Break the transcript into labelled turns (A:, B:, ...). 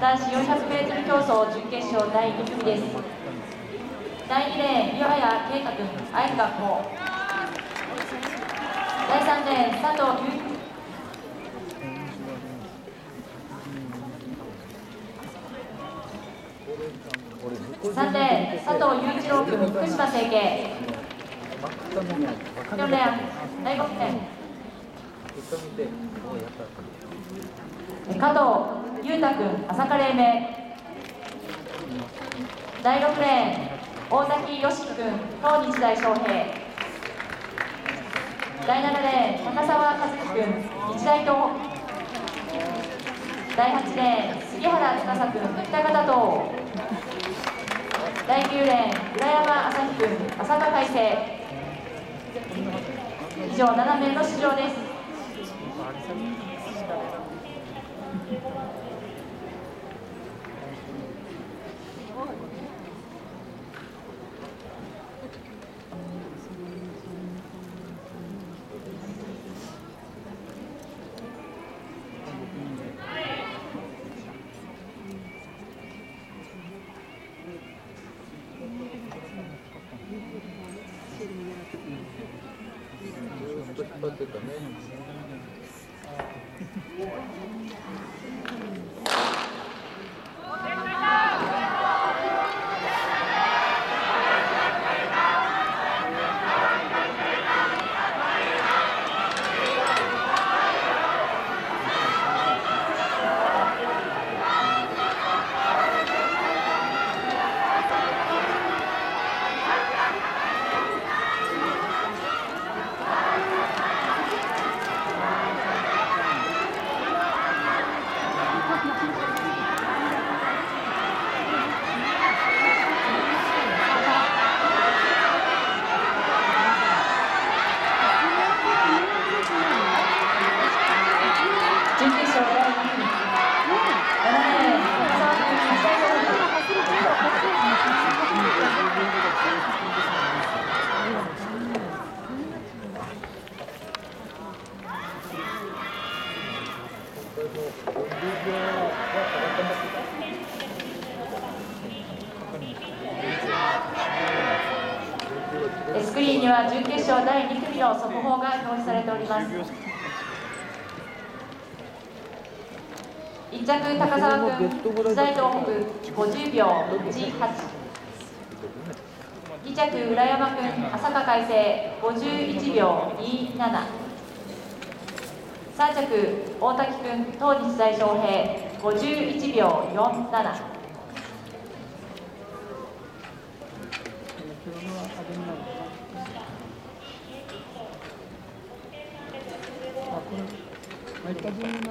A: 男子 400m 競走準決勝第2組です。第2レーン岩谷圭太君会津学校。第3レーン佐藤優。3レーン佐藤雄一郎君福島成形4レーン第5レーン加藤裕太君朝霞黎明第6レーン大崎良樹君東日大翔平。第7レーン高澤和樹君日大東第8レーン杉原司君北方東第9レーン浦山朝日君朝霞海星以上7名の出場です。
B: 引っ張ってたね。
A: 準決勝第2組7レーン高澤君日大東北
B: 今回も40秒は上がってます
A: えスクリーには準決勝第2組の速報が表示されております。1着高澤君日大東北50秒18 2着浦山君朝霞海星51秒27 3着大滝君東日大翔平51秒47これは派手になる何?